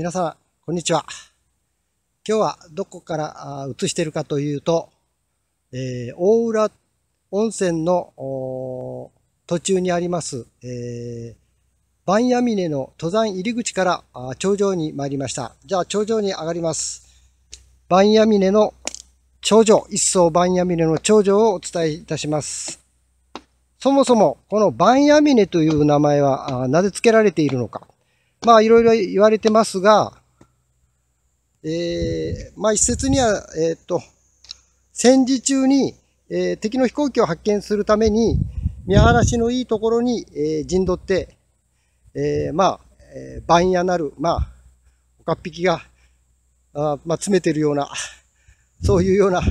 皆さん、こんにちは。今日はどこから映しているかというと、えー、大浦温泉の途中にあります、えー、番屋峰の登山入り口から頂上に参りました。じゃあ頂上に上がります。番屋峰の頂上、一層番屋峰の頂上をお伝えいたします。そもそもこの番屋峰という名前はなぜ付けられているのか。まあいろいろ言われてますが、えー、まあ一説には、えっ、と、戦時中に、えー、敵の飛行機を発見するために、見晴らしのいいところに、えー、陣取って、えー、まあ、えー、番屋なる、まあ、おかっぴきが、あまあ、詰めてるような、そういうような、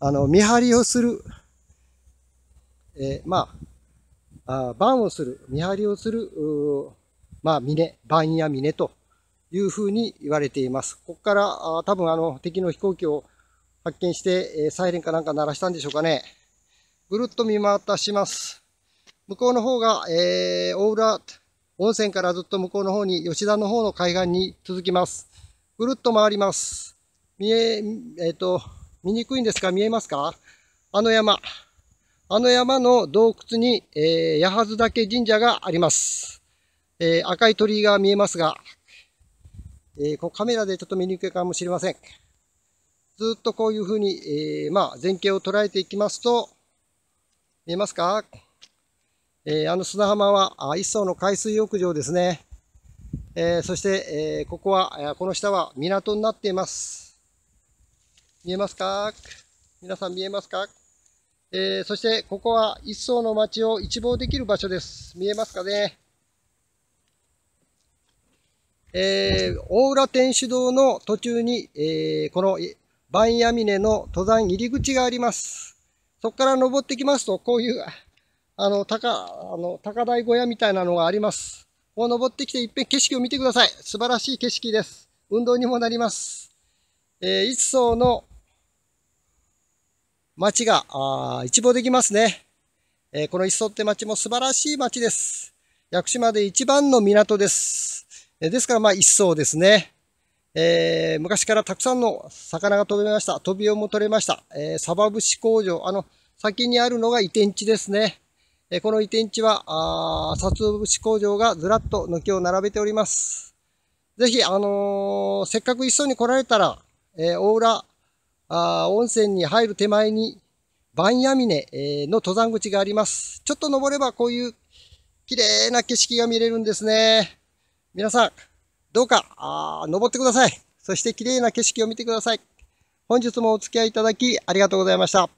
あの、見張りをする、えー、まあ、あ番をする、見張りをする、まあ、峰、番や峰というふうに言われています。ここから、あ多分あの、敵の飛行機を発見して、えサイレンかなんか鳴らしたんでしょうかね。ぐるっと見渡します。向こうの方が、えー、大浦温泉からずっと向こうの方に吉田の方の海岸に続きます。ぐるっと回ります。見え、えっ、ー、と、見にくいんですか？見えますか？あの山。あの山の洞窟に、えー、八幡岳神社があります。えー、赤い鳥居が見えますが、えー、こうカメラでちょっと見にくいかもしれません。ずっとこういうふうに、えー、まあ、前景を捉えていきますと、見えますか、えー、あの砂浜はあ一層の海水浴場ですね。えー、そして、えー、ここは、この下は港になっています。見えますか？皆さん見えますか？え、そして、ここは一層の町を一望できる場所です。見えますかね？えー、大浦天主堂の途中に、えー、この番屋峰の登山入り口があります。そこから登ってきますと、こういう、あの、高、あの、高台小屋みたいなのがあります。こう登ってきていっぺん景色を見てください。素晴らしい景色です。運動にもなります。えー、一層の街があ一望できますね。えー、この一層って町も素晴らしい町です。屋久島で一番の港です。ですから、まあ、一層ですね。えー、昔からたくさんの魚が飛びました。飛びをも取れました。えー、サバ節工場。あの、先にあるのが移転地ですね。えー、この移転地は、あ薩節工場がずらっと軒を並べております。ぜひ、あのー、せっかく一層に来られたら、えー、大浦あ温泉に入る手前に、番屋峰、えー、の登山口があります。ちょっと登ればこういう綺麗な景色が見れるんですね。皆さん、どうか、あ登ってください。そして綺麗な景色を見てください。本日もお付き合いいただきありがとうございました。